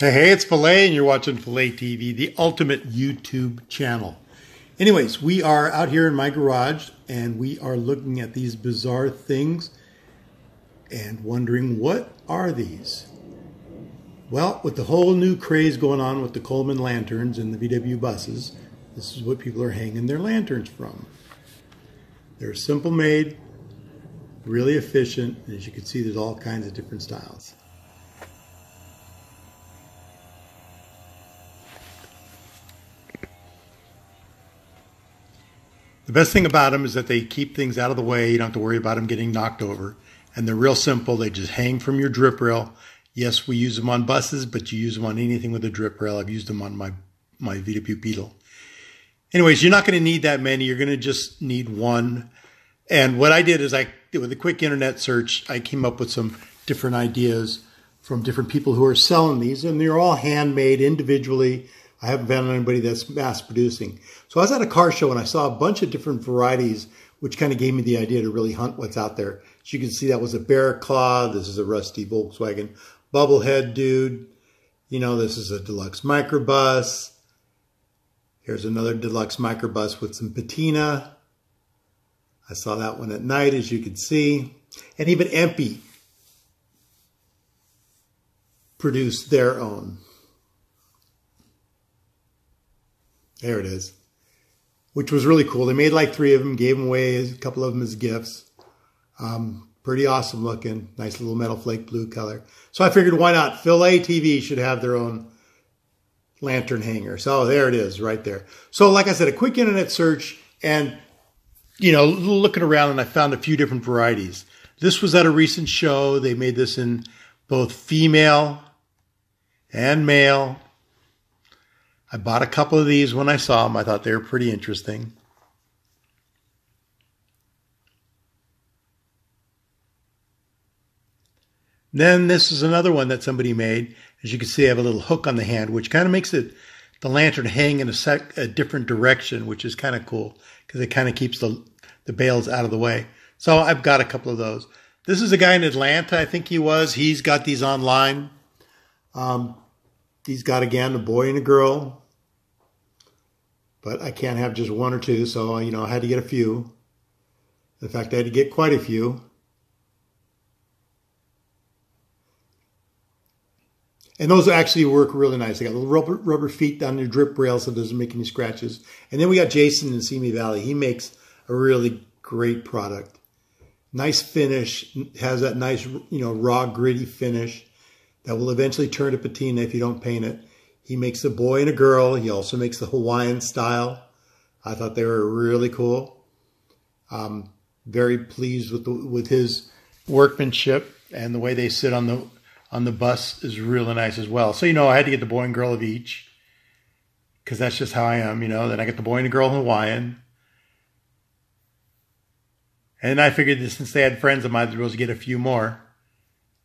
Hey, hey, it's Phila, and you're watching Phila TV, the ultimate YouTube channel. Anyways, we are out here in my garage, and we are looking at these bizarre things and wondering what are these? Well, with the whole new craze going on with the Coleman lanterns and the VW buses, this is what people are hanging their lanterns from. They're simple made, really efficient, and as you can see, there's all kinds of different styles. The best thing about them is that they keep things out of the way. You don't have to worry about them getting knocked over. And they're real simple. They just hang from your drip rail. Yes, we use them on buses, but you use them on anything with a drip rail. I've used them on my, my VW Beetle. Anyways, you're not going to need that many. You're going to just need one. And what I did is I, with a quick internet search, I came up with some different ideas from different people who are selling these, and they're all handmade individually. I haven't found anybody that's mass producing. So I was at a car show and I saw a bunch of different varieties, which kind of gave me the idea to really hunt what's out there. As you can see, that was a Bear Claw. This is a rusty Volkswagen Bubblehead dude. You know, this is a deluxe microbus. Here's another deluxe microbus with some patina. I saw that one at night, as you can see. And even EMPI produced their own. There it is. Which was really cool. They made like three of them, gave them away, a couple of them as gifts. Um, pretty awesome looking. Nice little metal flake blue color. So I figured why not? Phila TV should have their own lantern hanger. So there it is right there. So like I said, a quick internet search and, you know, looking around and I found a few different varieties. This was at a recent show. They made this in both female and male. I bought a couple of these when I saw them. I thought they were pretty interesting. Then this is another one that somebody made. As you can see, I have a little hook on the hand, which kind of makes it the lantern hang in a, sec, a different direction, which is kind of cool because it kind of keeps the, the bails out of the way. So I've got a couple of those. This is a guy in Atlanta, I think he was. He's got these online. Um, he's got again a boy and a girl but I can't have just one or two, so you know I had to get a few. In fact, I had to get quite a few. And those actually work really nice. They got little rubber, rubber feet down your drip rail so it doesn't make any scratches. And then we got Jason in Simi Valley. He makes a really great product. Nice finish, has that nice, you know, raw, gritty finish that will eventually turn to patina if you don't paint it. He makes a boy and a girl. He also makes the Hawaiian style. I thought they were really cool. Um, very pleased with the, with his workmanship and the way they sit on the on the bus is really nice as well. So you know, I had to get the boy and girl of each because that's just how I am. You know, then I get the boy and the girl Hawaiian. And I figured that since they had friends, I might as well get a few more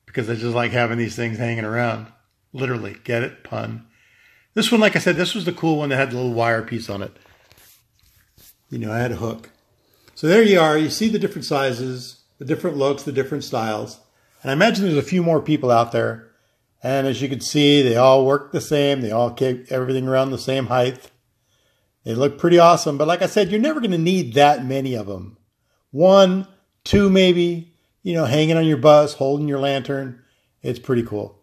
because I just like having these things hanging around. Literally, get it? Pun. This one, like I said, this was the cool one that had the little wire piece on it. You know, I had a hook. So there you are. You see the different sizes, the different looks, the different styles. And I imagine there's a few more people out there. And as you can see, they all work the same. They all keep everything around the same height. They look pretty awesome. But like I said, you're never going to need that many of them. One, two maybe, you know, hanging on your bus, holding your lantern. It's pretty cool.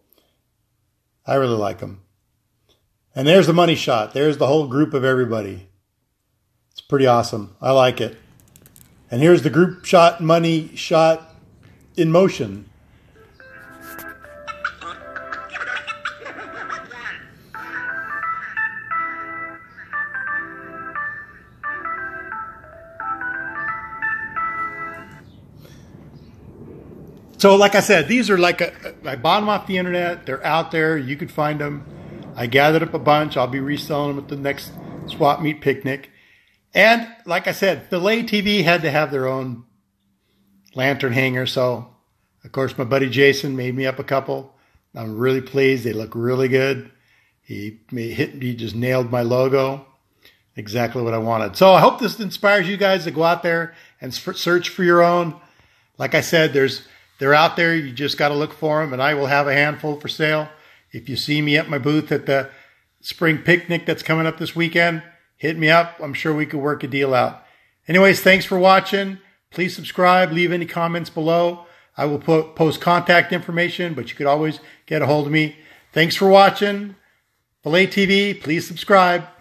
I really like them. And there's the money shot. There's the whole group of everybody. It's pretty awesome. I like it. And here's the group shot money shot in motion. So, like I said, these are like a, I bought them off the internet. They're out there. You could find them. I gathered up a bunch. I'll be reselling them at the next swap meet picnic. And like I said, Phila TV had to have their own lantern hanger. So, of course, my buddy Jason made me up a couple. I'm really pleased. They look really good. He hit, he just nailed my logo. Exactly what I wanted. So I hope this inspires you guys to go out there and search for your own. Like I said, there's they're out there. You just got to look for them, and I will have a handful for sale. If you see me at my booth at the spring picnic that's coming up this weekend, hit me up. I'm sure we could work a deal out. Anyways, thanks for watching. Please subscribe, leave any comments below. I will put, post contact information, but you could always get a hold of me. Thanks for watching. Phila TV, please subscribe.